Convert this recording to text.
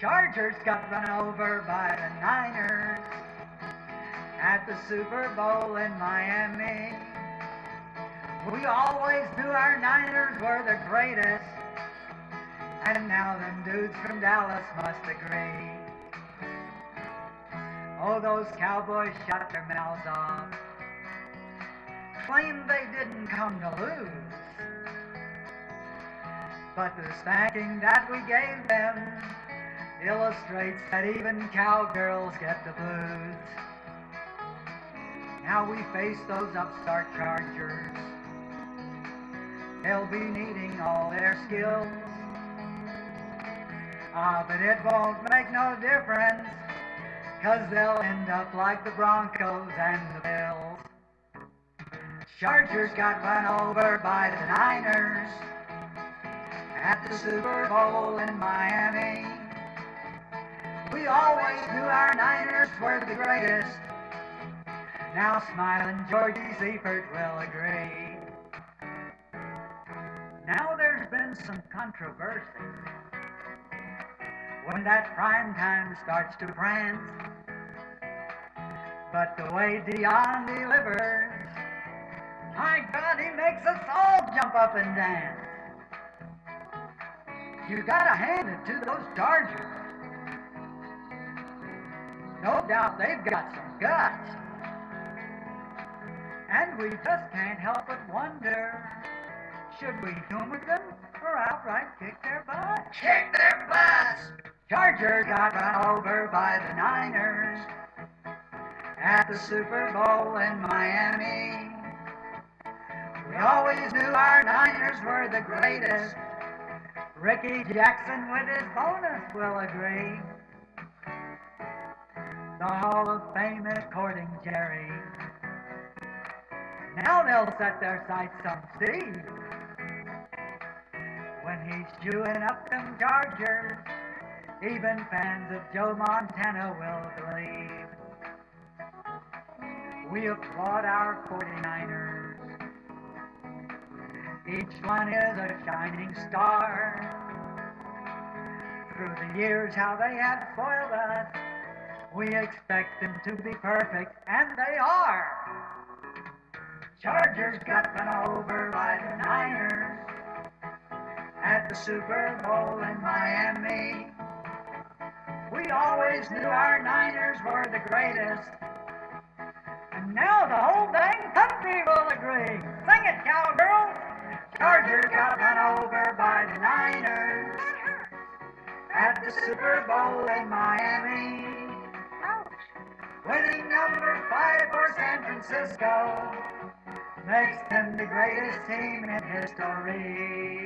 Chargers got run over by the Niners at the Super Bowl in Miami. We always knew our Niners were the greatest, and now them dudes from Dallas must agree. Oh, those Cowboys shut their mouths off, claimed they didn't come to lose. But the spanking that we gave them illustrates that even cowgirls get the blues. Now we face those upstart chargers. They'll be needing all their skills. Ah, but it won't make no difference, cause they'll end up like the Broncos and the Bills. Chargers got run over by the Niners at the Super Bowl in Miami. We always knew our Niners were the greatest. Now smiling Georgie Seifert will agree. Now there's been some controversy when that prime time starts to prance. But the way Deion delivers, my God, he makes us all jump up and dance. You gotta hand it to those Chargers. No doubt they've got some guts. And we just can't help but wonder, should we humor them or outright kick their butts? Kick their butts! Chargers got run over by the Niners at the Super Bowl in Miami. We always knew our Niners were the greatest. Rickey Jackson with his bonus will agree. The Hall of Fame is courting Jerry. Now they'll set their sights on Steve. When he's chewing up them Chargers, even fans of Joe Montana will believe. We applaud our 49ers. Each one is a shining star. Through the years, how they have spoiled us, we expect them to be perfect, and they are. Chargers got run over by the Niners at the Super Bowl in Miami. We always knew our Niners were the greatest. And now the whole dang country will agree. Sing it, cowgirls! Chargers got run over by the Niners at the Super Bowl in Miami. San Francisco makes them the greatest team in history.